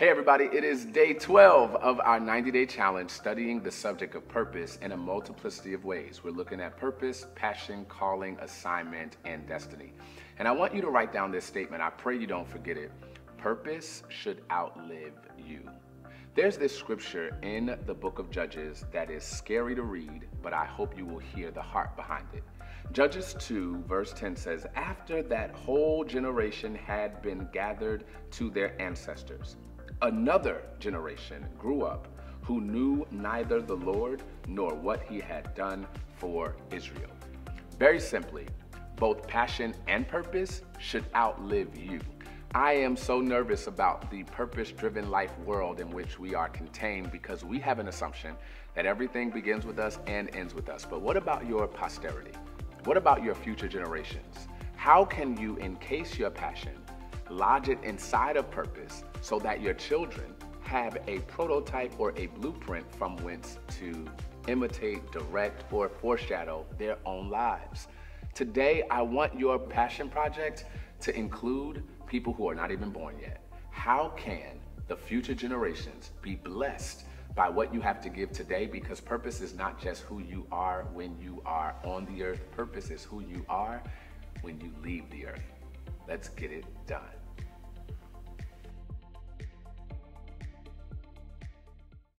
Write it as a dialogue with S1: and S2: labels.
S1: Hey, everybody, it is day 12 of our 90 day challenge studying the subject of purpose in a multiplicity of ways. We're looking at purpose, passion, calling, assignment, and destiny. And I want you to write down this statement. I pray you don't forget it. Purpose should outlive you. There's this scripture in the book of Judges that is scary to read, but I hope you will hear the heart behind it. Judges 2, verse 10 says, After that whole generation had been gathered to their ancestors, Another generation grew up who knew neither the Lord nor what he had done for Israel. Very simply, both passion and purpose should outlive you. I am so nervous about the purpose driven life world in which we are contained because we have an assumption that everything begins with us and ends with us. But what about your posterity? What about your future generations? How can you encase your passion lodge it inside of purpose so that your children have a prototype or a blueprint from whence to imitate, direct, or foreshadow their own lives. Today, I want your passion project to include people who are not even born yet. How can the future generations be blessed by what you have to give today? Because purpose is not just who you are when you are on the earth, purpose is who you are when you leave the earth. Let's get it done.